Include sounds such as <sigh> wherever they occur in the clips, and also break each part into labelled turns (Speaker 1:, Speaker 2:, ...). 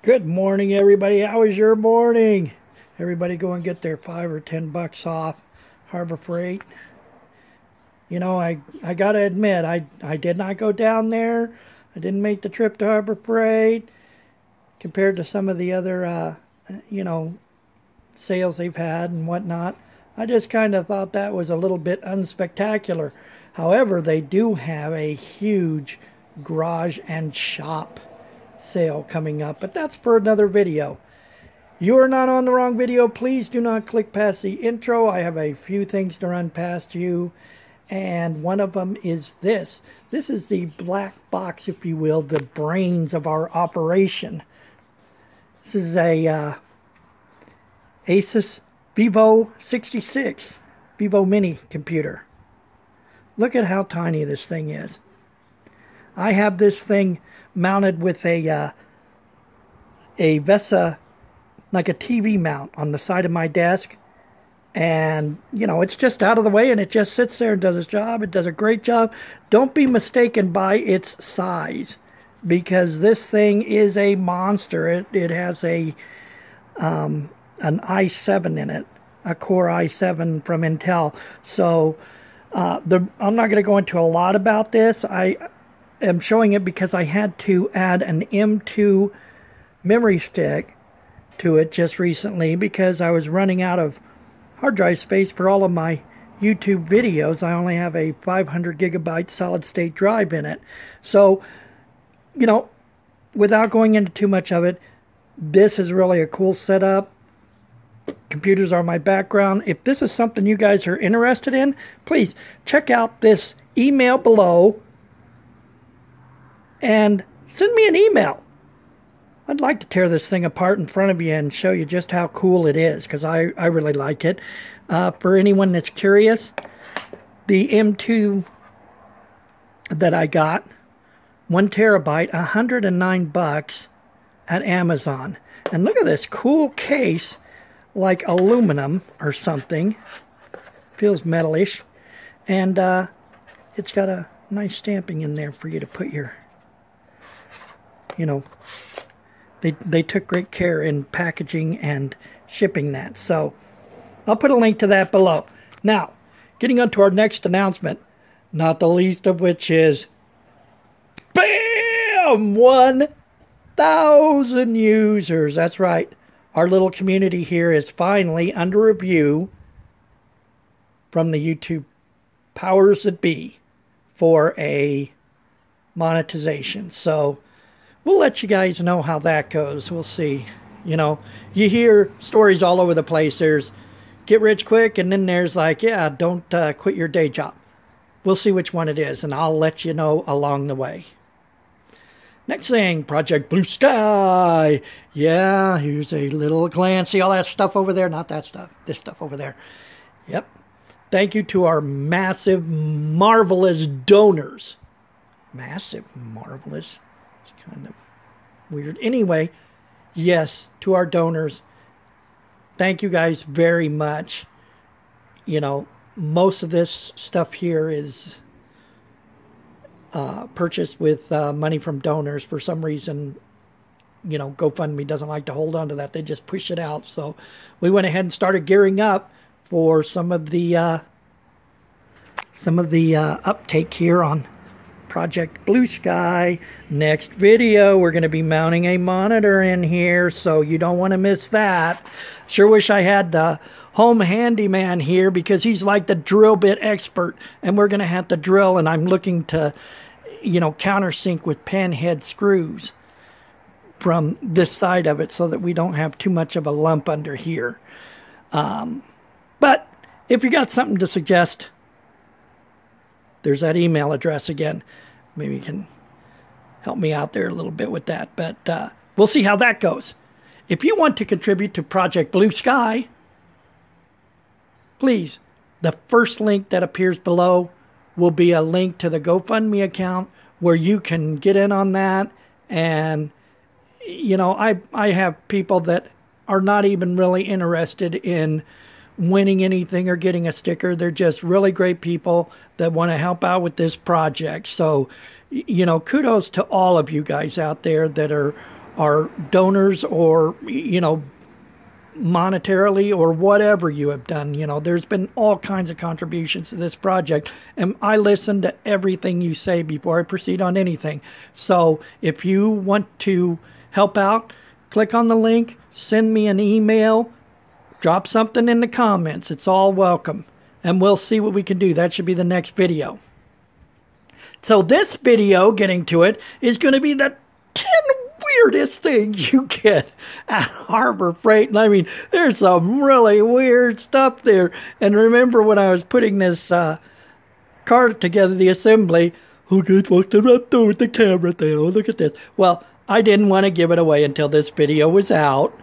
Speaker 1: Good morning, everybody. How was your morning? Everybody go and get their five or ten bucks off Harbor Freight. You know, I, I gotta admit, I, I did not go down there. I didn't make the trip to Harbor Freight compared to some of the other, uh, you know, sales they've had and whatnot. I just kind of thought that was a little bit unspectacular. However, they do have a huge garage and shop sale coming up, but that's for another video. You are not on the wrong video. Please do not click past the intro. I have a few things to run past you, and one of them is this. This is the black box, if you will, the brains of our operation. This is a uh, Asus Vivo 66 Vivo Mini computer. Look at how tiny this thing is. I have this thing mounted with a uh, a VESA, like a TV mount on the side of my desk. And, you know, it's just out of the way and it just sits there and does its job. It does a great job. Don't be mistaken by its size because this thing is a monster. It, it has a um, an i7 in it, a Core i7 from Intel. So uh, the, I'm not going to go into a lot about this. I am showing it because I had to add an M2 memory stick to it just recently because I was running out of hard drive space for all of my YouTube videos. I only have a 500 gigabyte solid state drive in it. So, you know, without going into too much of it, this is really a cool setup. Computers are my background. If this is something you guys are interested in, please check out this email below and send me an email. I'd like to tear this thing apart in front of you and show you just how cool it is because I, I really like it. Uh, for anyone that's curious, the M2 that I got, one terabyte, 109 bucks at Amazon. And look at this cool case, like aluminum or something. Feels metalish. And uh, it's got a nice stamping in there for you to put your you know, they, they took great care in packaging and shipping that. So I'll put a link to that below. Now, getting on to our next announcement, not the least of which is BAM! 1,000 users. That's right. Our little community here is finally under review from the YouTube powers that be for a monetization. So we'll let you guys know how that goes. We'll see. You know, you hear stories all over the place. There's get rich quick, and then there's like, yeah, don't uh, quit your day job. We'll see which one it is, and I'll let you know along the way. Next thing, Project Blue Sky. Yeah, here's a little glance. See all that stuff over there? Not that stuff. This stuff over there. Yep. Thank you to our massive, marvelous donors. Massive, marvelous kind of weird. Anyway, yes, to our donors, thank you guys very much. You know, most of this stuff here is uh, purchased with uh, money from donors. For some reason, you know, GoFundMe doesn't like to hold on to that. They just push it out. So we went ahead and started gearing up for some of the uh, some of the uh, uptake here on Project Blue Sky. Next video, we're going to be mounting a monitor in here, so you don't want to miss that. Sure wish I had the home handyman here because he's like the drill bit expert, and we're going to have to drill, and I'm looking to, you know, countersink with panhead screws from this side of it so that we don't have too much of a lump under here. Um, but if you got something to suggest, there's that email address again. Maybe you can help me out there a little bit with that. But uh, we'll see how that goes. If you want to contribute to Project Blue Sky, please, the first link that appears below will be a link to the GoFundMe account where you can get in on that. And, you know, I, I have people that are not even really interested in winning anything or getting a sticker. They're just really great people that want to help out with this project. So, you know, kudos to all of you guys out there that are are donors or, you know, monetarily or whatever you have done. You know, there's been all kinds of contributions to this project, and I listen to everything you say before I proceed on anything. So if you want to help out, click on the link, send me an email, drop something in the comments. It's all welcome, and we'll see what we can do. That should be the next video. So this video, getting to it, is going to be the 10 weirdest things <laughs> you get at Harbor Freight. And I mean, there's some really weird stuff there. And remember when I was putting this uh, car together, the assembly, just wants to run through with the camera there? Oh, look at this. Well, I didn't want to give it away until this video was out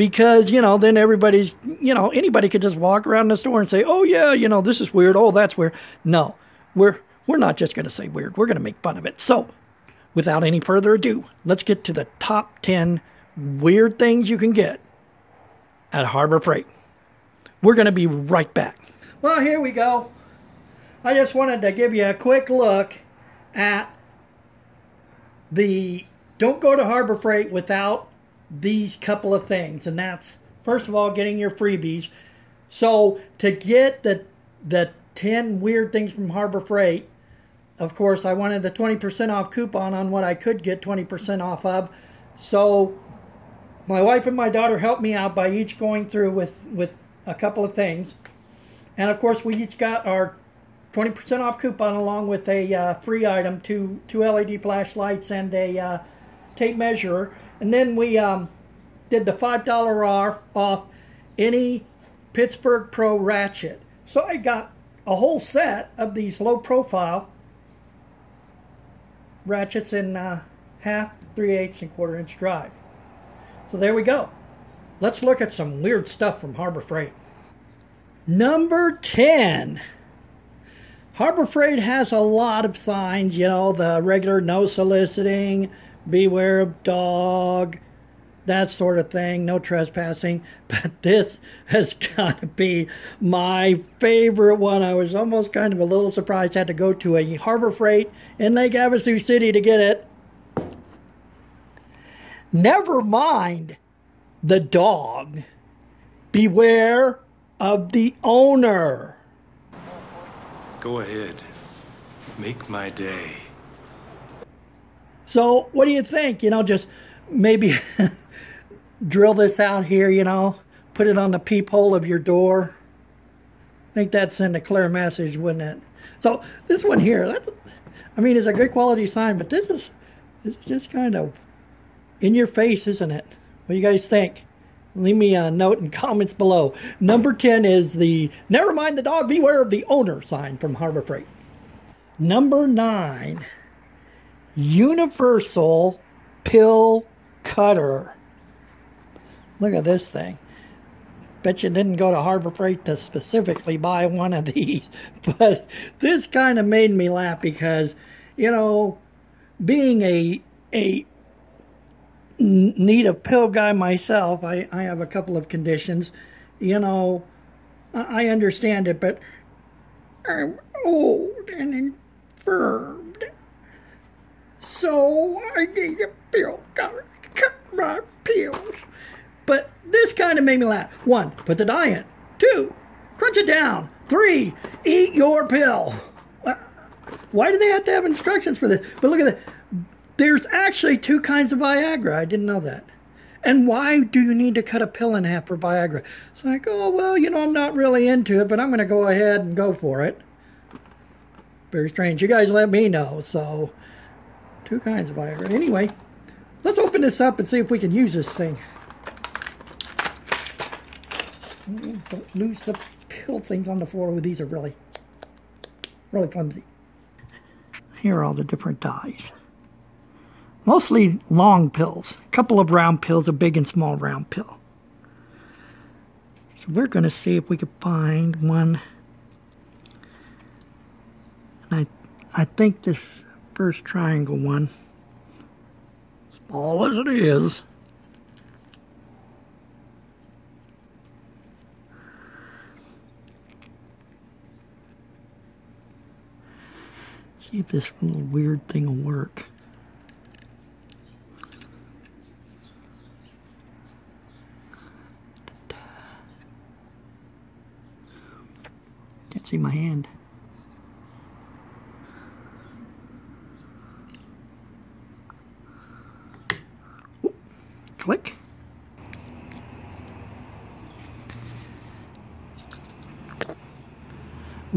Speaker 1: because you know then everybody's you know anybody could just walk around the store and say oh yeah you know this is weird oh that's weird no we're we're not just going to say weird we're going to make fun of it so without any further ado, let's get to the top 10 weird things you can get at Harbor Freight. We're going to be right back. Well, here we go. I just wanted to give you a quick look at the don't go to Harbor Freight without these couple of things. And that's, first of all, getting your freebies. So to get the, the 10 weird things from Harbor Freight, of course, I wanted the 20% off coupon on what I could get 20% off of. So my wife and my daughter helped me out by each going through with, with a couple of things. And of course, we each got our 20% off coupon along with a uh, free item, two, two LED flashlights and a uh, tape measure. And then we um, did the $5 off, off any Pittsburgh Pro ratchet. So I got a whole set of these low profile ratchets in uh, half, three eighths, and quarter inch drive. So there we go. Let's look at some weird stuff from Harbor Freight. Number 10. Harbor Freight has a lot of signs, you know, the regular no soliciting, beware of dog, that sort of thing, no trespassing. <laughs> But this has got to be my favorite one. I was almost kind of a little surprised I had to go to a Harbor Freight in Lake Havasu City to get it. Never mind the dog. Beware of the owner.
Speaker 2: Go ahead. Make my day.
Speaker 1: So, what do you think? You know, just maybe <laughs> drill this out here, you know, put it on the peephole of your door. I think that'd send a clear message, wouldn't it? So this one here, I mean, it's a good quality sign, but this is just kind of in your face, isn't it? What do you guys think? Leave me a note in <laughs> comments below. Number 10 is the Never Mind the Dog, Beware of the Owner sign from Harbor Freight. Number 9, Universal Pill Cutter. Look at this thing. Bet you didn't go to Harbor Freight to specifically buy one of these. <laughs> But this kind of made me laugh because, you know, being a a need a pill guy myself, I, I have a couple of conditions. You know, I understand it, but I'm old and infirmed. So I need a pill to cut my pills. But this kind of made me laugh. One, put the die in. Two, crunch it down. Three, eat your pill. Why do they have to have instructions for this? But look at that. There's actually two kinds of Viagra. I didn't know that. And why do you need to cut a pill in half for Viagra? It's like, oh, well, you know, I'm not really into it, but I'm going to go ahead and go for it. Very strange. You guys let me know. So, two kinds of Viagra. Anyway, let's open this up and see if we can use this thing. Mm, don't lose the pill things on the floor. These are really, really clumsy. Here are all the different dies. Mostly long pills. A couple of round pills, a big and small round pill. So we're going to see if we can find one. And I, I think this first triangle one. Small as it is. See if this little weird thing will work. Can't see my hand.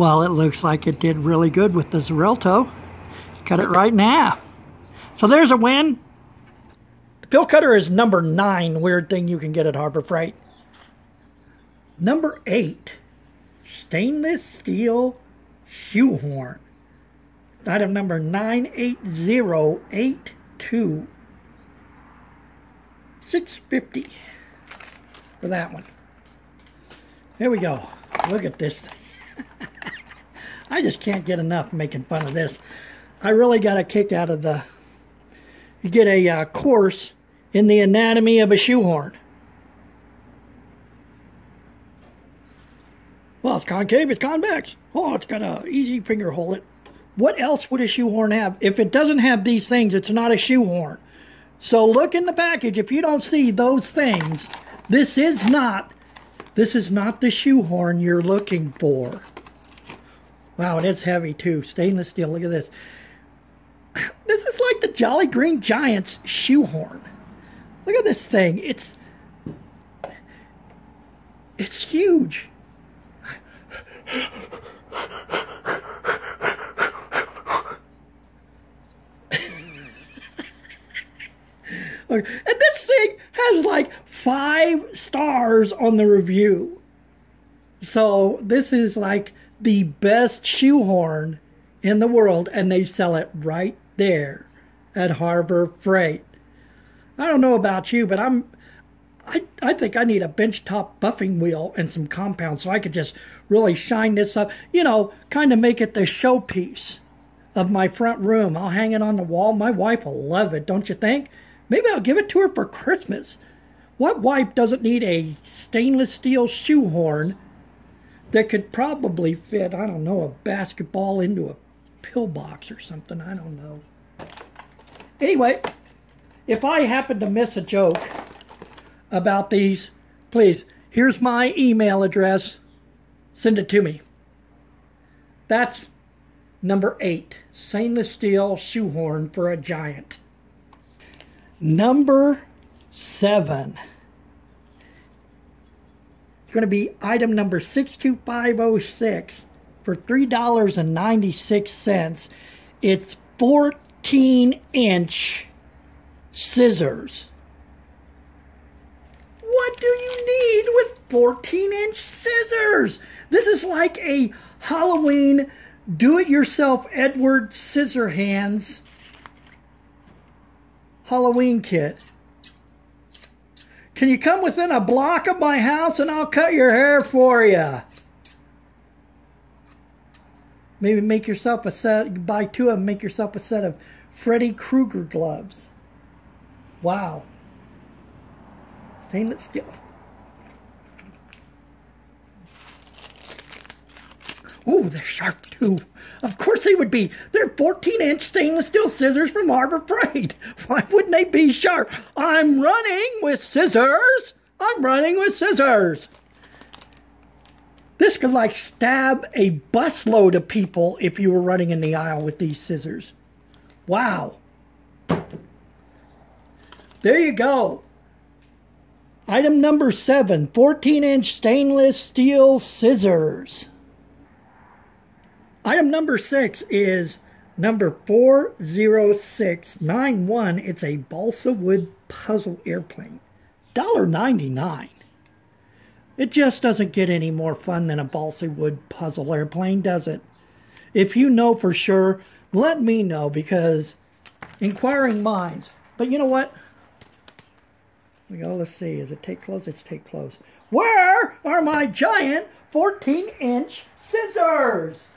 Speaker 1: Well, it looks like it did really good with the Xarelto. Cut it right now. So there's a win. The pill cutter is number nine weird thing you can get at Harbor Freight. Number eight, stainless steel shoehorn. Item number 98082. 650 for that one. Here we go. Look at this thing. <laughs> I just can't get enough making fun of this. I really got a kick out of the. You get a uh, course in the anatomy of a shoehorn. Well, it's concave, it's convex. Oh, it's got a easy finger hole. It. What else would a shoehorn have? If it doesn't have these things, it's not a shoehorn. So look in the package. If you don't see those things, this is not this is not the shoehorn you're looking for. Wow, it's heavy too. Stainless steel. Look at this. <coughs> This is like the Jolly Green Giants shoehorn. Look at this thing. It's it's huge. <laughs> and this thing has like five stars on the review. So this is like the best shoehorn in the world, and they sell it right there at Harbor Freight. I don't know about you, but I'm I, I think I need a bench top buffing wheel and some compound so I could just really shine this up. You know, kind of make it the showpiece of my front room. I'll hang it on the wall. My wife will love it, don't you think? Maybe I'll give it to her for Christmas. What wife doesn't need a stainless steel shoehorn that could probably fit, I don't know, a basketball into a pillbox or something? I don't know. Anyway, if I happen to miss a joke, about these, please, here's my email address. Send it to me. That's number eight stainless steel shoehorn for a giant. Number seven. It's going to be item number 62506 for $3.96. It's 14 inch scissors. What do you need with 14 inch scissors? This is like a Halloween do it yourself Edward Scissorhands Halloween kit. Can you come within a block of my house and I'll cut your hair for you? Maybe make yourself a set, buy two of them, make yourself a set of Freddy Krueger gloves. Wow stainless steel. Ooh, they're sharp too. Of course they would be. They're 14 inch stainless steel scissors from Harbor Freight. <laughs> Why wouldn't they be sharp? I'm running with scissors. I'm running with scissors. This could like stab a busload of people if you were running in the aisle with these scissors. Wow. There you go. Item number seven 14 inch stainless steel scissors. Item number six is number 40691. It's a balsa wood puzzle airplane. $1.99. It just doesn't get any more fun than a balsa wood puzzle airplane, does it? If you know for sure, let me know because inquiring minds. But you know what? We go, let's see, is it take close? It's take close. Where are my giant 14 inch scissors?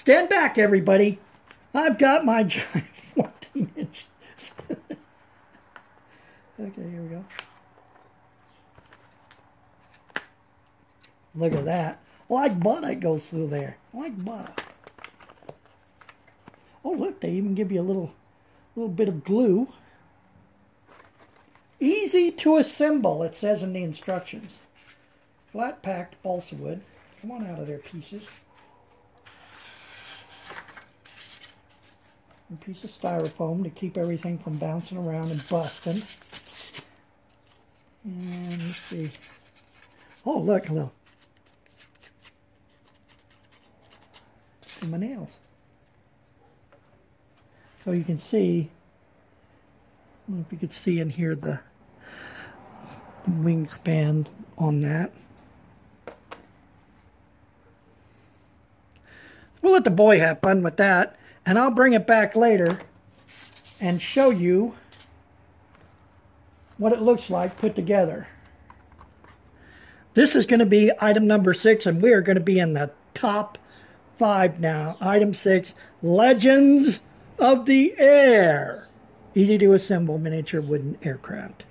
Speaker 1: Stand back, everybody. I've got my <laughs> giant 14 inch. <laughs> okay, here we go. Look at that. Like butter goes through there. Like butter. Oh, look, they even give you a little, little bit of glue. Easy to assemble, it says in the instructions. Flat packed balsa wood. Come on out of there, pieces. Piece of styrofoam to keep everything from bouncing around and busting. And let's see. Oh, look, a little. my nails. So you can see, I don't know if you could see and hear the wingspan on that. We'll let the boy have fun with that, and I'll bring it back later and show you what it looks like put together. This is going to be item number six, and we are going to be in the top five now. Item six Legends of the Air. Easy to assemble miniature wooden aircraft.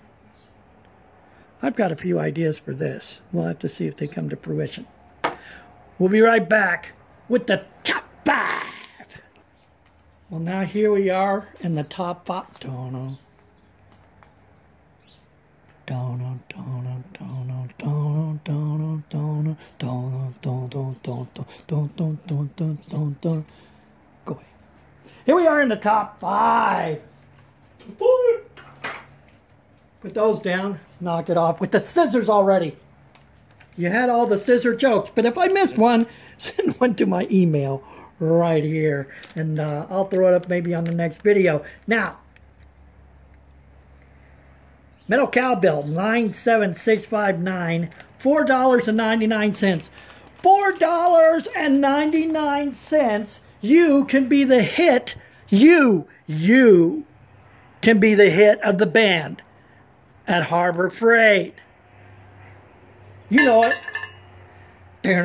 Speaker 1: I've got a few ideas for this. We'll have to see if they come to fruition. We'll be right back with the top five. Well, now here we are in the top five. Dono. Dono, dono, dono, dono, dono, dono, dono, dono, dono, dono, dono, dono, dono, dono. Go away. Here we are in the top five. Put those down, knock it off with the scissors already. You had all the scissor jokes, but if I missed one, send one to my email right here, and uh, I'll throw it up maybe on the next video. Now, Metal Cowbell 97659, $4.99. $4.99. You can be the hit. You, you can be the hit of the band at Harbor Freight. You know it. You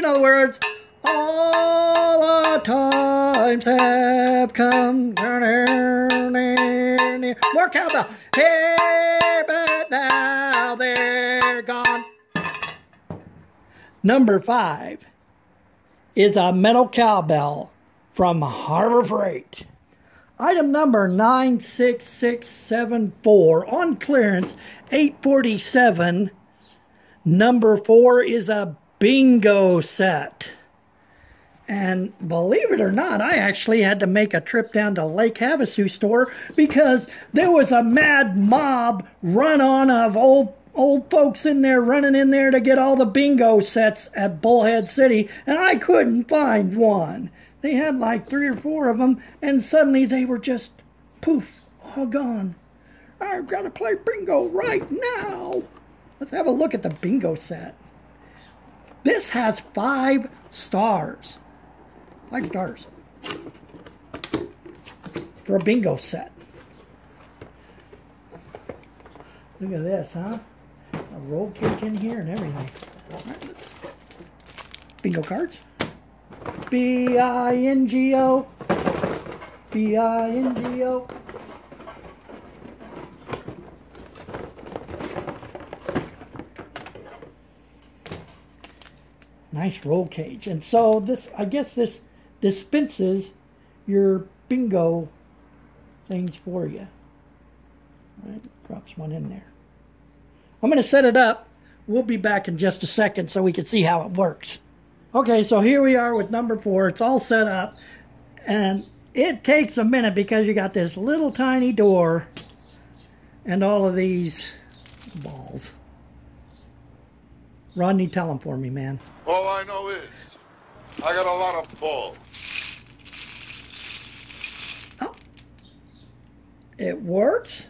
Speaker 1: know the words. All our times have come. More cowbell. Hey, but now they're gone. Number five is a metal cowbell from Harbor Freight. Item number 96674 on clearance 847. Number 4 is a bingo set. And believe it or not, I actually had to make a trip down to Lake Havasu store because there was a mad mob run on of old old folks in there running in there to get all the bingo sets at Bullhead City, and I couldn't find one. They had like three or four of them, and suddenly they were just poof, all gone. I've got to play bingo right now. Let's have a look at the bingo set. This has five stars. Five stars. For a bingo set. Look at this, huh? A roll cage in here and everything. bingo cards. B-I-N-G-O. B-I-N-G-O. Nice roll cage. And so this, I guess this dispenses your bingo things for you. Right, drops one in there. I'm going to set it up. We'll be back in just a second so we can see how it works. Okay, so here we are with number four. It's all set up. And it takes a minute because you got this little tiny door and all of these balls. Rodney, tell them for me, man.
Speaker 3: All I know is I got a lot of balls.
Speaker 1: Oh. It works.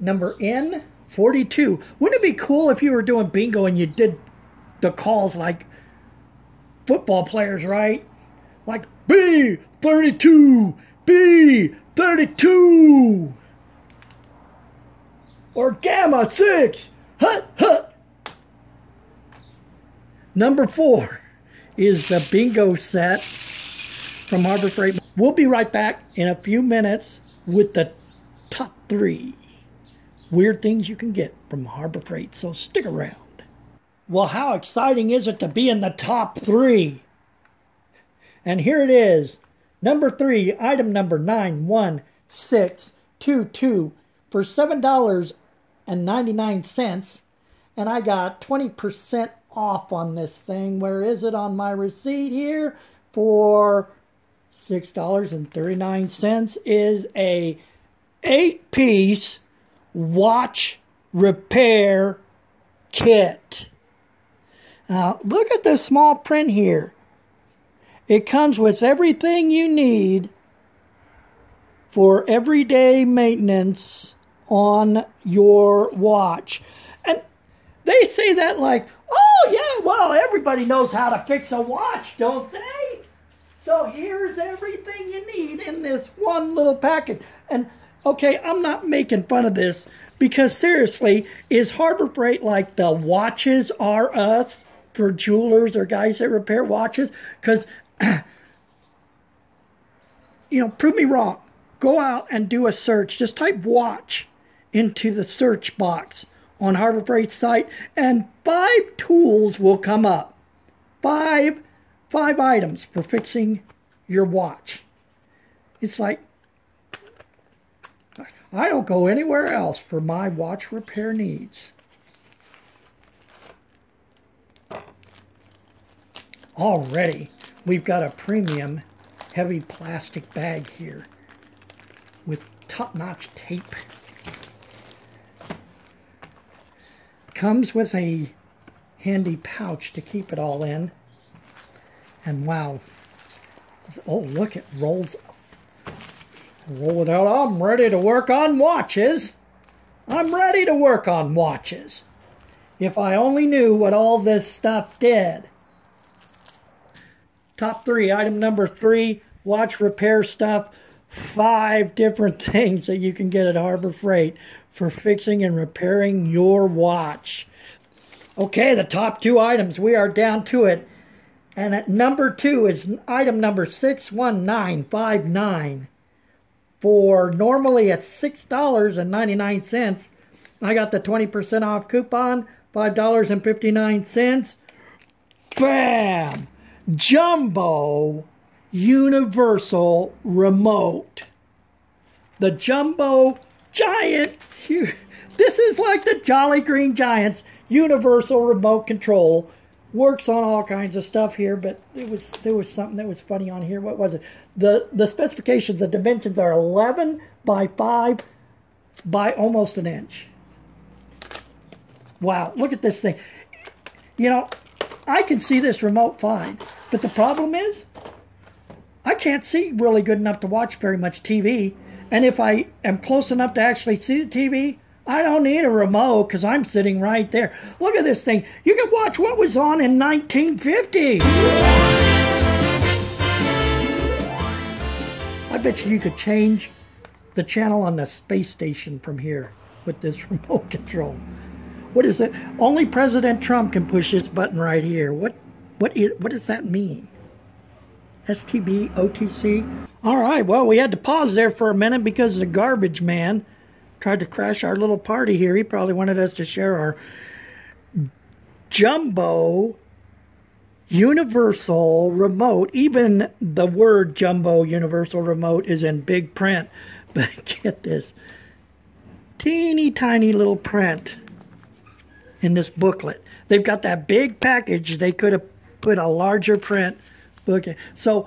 Speaker 1: Number N 42. Wouldn't it be cool if you were doing bingo and you did the calls like football players, right? Like B 32, B 32, or Gamma 6, hut, hut. Number four is the bingo set from Harbor Freight. We'll be right back in a few minutes with the top three weird things you can get from Harbor Freight, so stick around. Well, how exciting is it to be in the top three? And here it is. Number three, item number 91622 for $7.99. And I got 20% off on this thing. Where is it on my receipt here? For $6.39 is a eight piece watch repair kit. Now, look at the small print here. It comes with everything you need for everyday maintenance on your watch. And they say that like, oh, yeah, well, everybody knows how to fix a watch, don't they? So here's everything you need in this one little package. And okay, I'm not making fun of this because seriously, is Harbor Freight like the watches are us for jewelers or guys that repair watches? Because <clears throat> you know, prove me wrong. Go out and do a search. Just type watch into the search box on Harbor Freight's site, and five tools will come up. Five, five items for fixing your watch. It's like I don't go anywhere else for my watch repair needs. Already, we've got a premium heavy plastic bag here with top-notch tape. Comes with a handy pouch to keep it all in. And wow. Oh, look, it rolls. Roll it out. I'm ready to work on watches. I'm ready to work on watches. If I only knew what all this stuff did. Top three, item number three, watch repair stuff. Five different <laughs> things that you can get at Harbor Freight for fixing and repairing your watch. Okay, the top two items, we are down to it. And at number two is item number 61959. For normally at $6.99, I got the 20% off coupon, $5.59. Bam! Jumbo Universal Remote. The Jumbo Giant. This is like the Jolly Green Giants Universal Remote Control. Works on all kinds of stuff here, but it was there was something that was funny on here. What was it? The the specifications, the dimensions are 11 by 5 by almost an inch. Wow, look at this thing. You know, I can see this remote fine, but the problem is I can't see really good enough to watch very much TV. And if I am close enough to actually see the TV, I don't need a remote because I'm sitting right there. Look at this thing. You can watch what was on in 1950. I bet you you could change the channel on the space station from here with this <laughs> remote control. What is it? Only President Trump can push this button right here. What, what, is, what does that mean? STB, OTC? All right, well, we had to pause there for a minute because the garbage man tried to crash our little party here. He probably wanted us to share our jumbo universal remote. Even the word jumbo universal remote is in big print. <laughs> But get this teeny tiny little print in this booklet. They've got that big package. They could have put a larger print booklet. So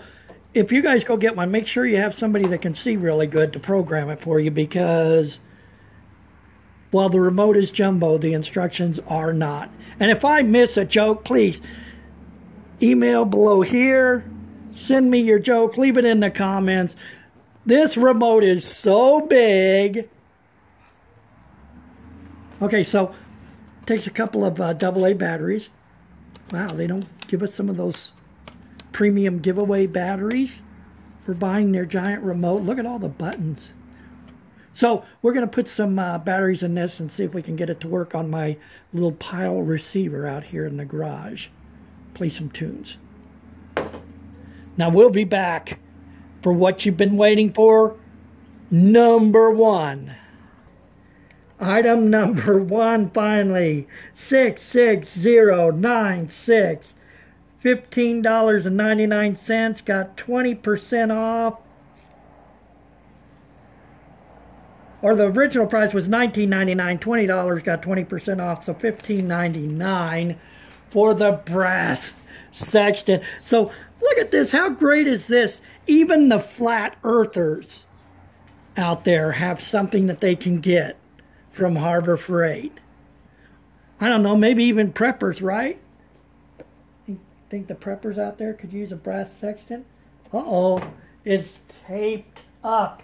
Speaker 1: if you guys go get one, make sure you have somebody that can see really good to program it for you because while the remote is jumbo, the instructions are not. And if I miss a joke, please email below here. Send me your joke. Leave it in the comments. This remote is so big. Okay, so takes a couple of uh, AA batteries. Wow, they don't give us some of those premium giveaway batteries for buying their giant remote. Look at all the buttons. So we're going to put some uh, batteries in this and see if we can get it to work on my little Pyle receiver out here in the garage. Play some tunes. Now we'll be back for what you've been waiting for. Number one. Item number one, finally, 66096. $15.99, got 20% off. Or the original price was $19.99, $20 got 20% off, so $15.99 for the brass sextant. So look at this, how great is this? Even the flat earthers out there have something that they can get from Harbor Freight. I don't know, maybe even preppers, right? Think, think the preppers out there could use a brass sextant? Uh-oh, it's taped up.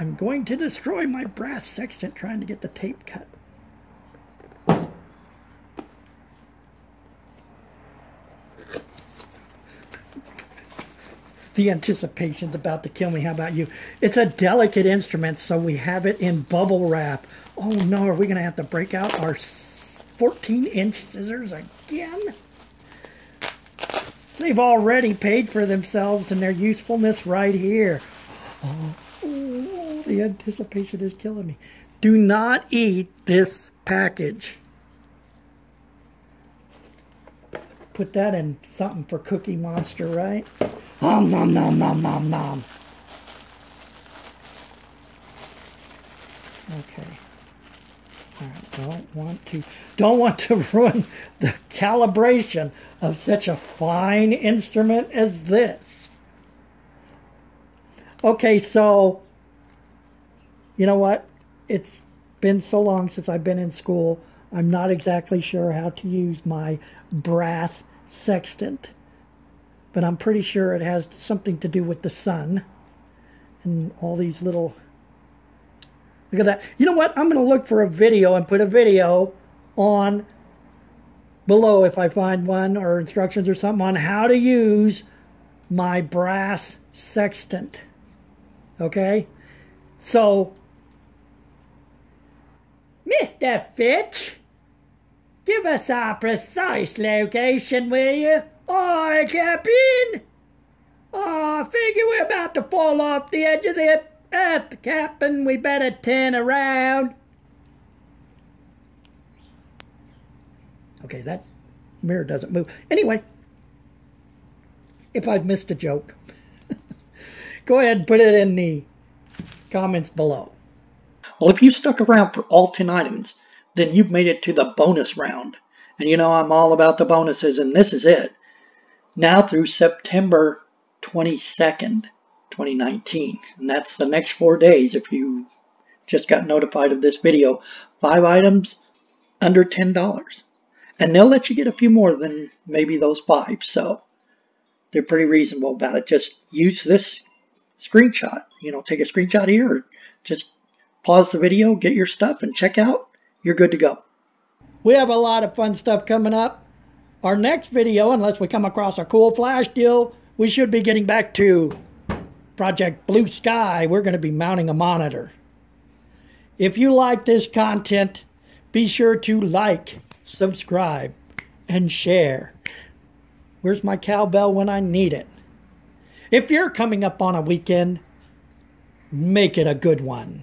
Speaker 1: I'm going to destroy my brass sextant trying to get the tape cut. The anticipation's about to kill me. How about you? It's a delicate instrument, so we have it in bubble wrap. Oh no, are we going to have to break out our 14 inch scissors again? They've already paid for themselves and their usefulness right here. Anticipation is killing me. Do not eat this package. Put that in something for Cookie Monster, right? Nom nom nom nom nom nom. Okay. All right, don't want to don't want to <laughs> ruin the calibration of such a fine instrument as this. Okay, so you know what? It's been so long since I've been in school. I'm not exactly sure how to use my brass sextant, but I'm pretty sure it has something to do with the sun and all these little. Look at that. You know what? I'm going to look for a video and put a video on below if I find one or instructions or something on how to use my brass sextant. Okay? So, Mr. Fitch, give us our precise location, will you? Aye, Captain. Oh, I figure we're about to fall off the edge of the earth, Captain. We better turn around. Okay, that mirror doesn't move. Anyway, if I've missed a joke, <laughs> go ahead and put it in the comments below. Well, if you stuck around for all 10 items, then you've made it to the bonus round. And you know I'm all about the bonuses, and this is it. Now through September 22nd, 2019. And that's the next four days if you just got notified of this video. Five items under $10. And they'll let you get a few more than maybe those five. So they're pretty reasonable about it. Just use this screenshot. You know, take a screenshot here or just pause the video, get your stuff, and check out. You're good to go. We have a lot of fun stuff coming up. Our next video, unless we come across a cool flash deal, we should be getting back to Project Blue Sky. We're going to be mounting a monitor. If you like this content, be sure to like, subscribe, and share. Where's my cowbell when I need it? If you're coming up on a weekend, make it a good one.